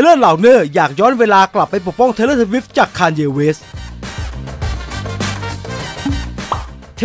Taylor Lautner อยากย้อนเวลากลับไปปกป้อง Taylor Swift จาก Kanye West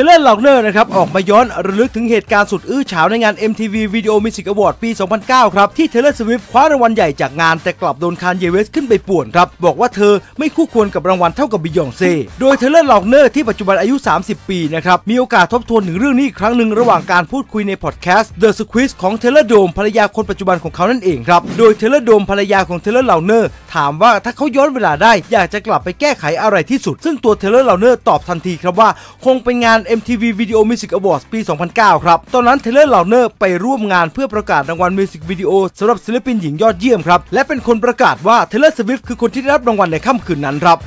Taylor Lautner นะครับออกมาย้อนระลึกถึงเหตุการณ์สุดอื้อฉาวในงาน MTV Video Music Award ปี 2009 ครับ ที่ Taylor Swift คว้ารางวัลใหญ่จากงานแต่กลับโดน Kanye West ขึ้นไปป่วนครับ บอกว่าเธอไม่คู่ควรกับรางวัลเท่ากับบิยองเซ่โดย Taylor Lautner ที่ปัจจุบันอายุ 30 ปีนะครับ มีโอกาสทบทวนถึงเรื่องนี้อีกครั้งหนึ่งระหว่างการพูดคุยในพอดแคสต์ The Squeeze ของ Taylor Dome ภรรยาคนปัจจุบันของเขานั่นเองครับโดย Taylor Dome ภรรยาของ Taylor Lautnerถามว่าถ้าเขาย้อนเวลาได้อยากจะกลับไปแก้ไขอะไรที่สุด ซึ่งตัว Taylor Lautner ตอบทันทีครับว่าคงเป็นงาน MTV Video Music Awards ปี 2009 ครับ ตอนนั้น Taylor Lautner ไปร่วมงานเพื่อประกาศรางวัลมิวสิกวิดีโอสำหรับศิลปินหญิงยอดเยี่ยมครับ และเป็นคนประกาศว่า Taylor Swift คือคนที่ได้รับรางวัลในค่ำคืนนั้นครับ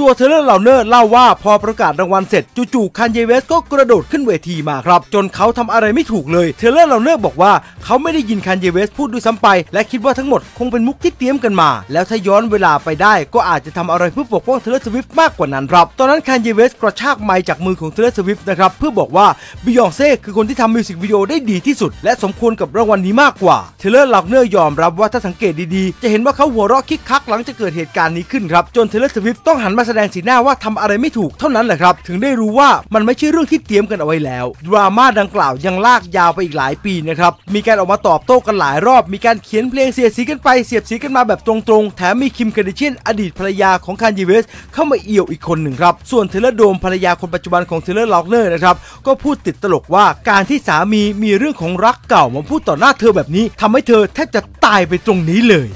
ตัว Taylor Lautner เล่าว่าพอประกาศรางวัลเสร็จจู่ๆ Kanye West ก็กระโดดขึ้นเวทีมาครับ จนเขาทำอะไรไม่ถูกเลย Taylor Lautner บอกว่าเขาไม่ได้ยิน Kanye West พูดด้วยซ้ำไป และคิดว่าทั้งหมดคงเป็นมุกที่เตรียมกันมา แล้วถ้าย้อนเวลาไปได้ก็อาจจะทำอะไรเพื่อปกป้อง Taylor Swift มากกว่านั้นครับตอนนั้น Kanye West กระชากไมค์จากมือของ Taylor Swift นะครับเพื่อบอกว่าบิยองเซ่คือคนที่ทำมิวสิกวิดีโอได้ดีที่สุด และสมควรกับรางวัลนี้มากกว่า Taylor Lautner ยอมรับว่าถ้าสังเกตดีๆ จะเห็นว่าเขาหัวเราะคิกคักหลังจากเกิดเหตุการณ์นี้ขึ้นครับจน Taylor Swift ต้องหันมาแสดงสีหน้าว่าทำอะไรไม่ถูกเท่านั้นแหละครับ ถึงได้รู้ว่ามันไม่ใช่เรื่องที่เตรียมกันเอาไว้แล้ว ดราม่าดังกล่าวยังลากยาวไปอีกหลายปีนะครับ มีการออกมาตอบโต้กันหลายรอบ มีการเขียนเพลงเสียดสีกันไป เสียดสีกันมาแบบตรงๆ แถมมี Kim Kardashian อดีตภรรยาของ Kanye West เข้ามาเอี่ยวอีกคนหนึ่งครับ ส่วน Taylor Dome ภรรยาคนปัจจุบันของ Taylor Lautner นะครับ ก็พูดติดตลกว่าการที่สามีมีเรื่องของรักเก่ามาพูดต่อหน้าเธอแบบนี้ทำให้เธอแทบจะตายไปตรงนี้เลย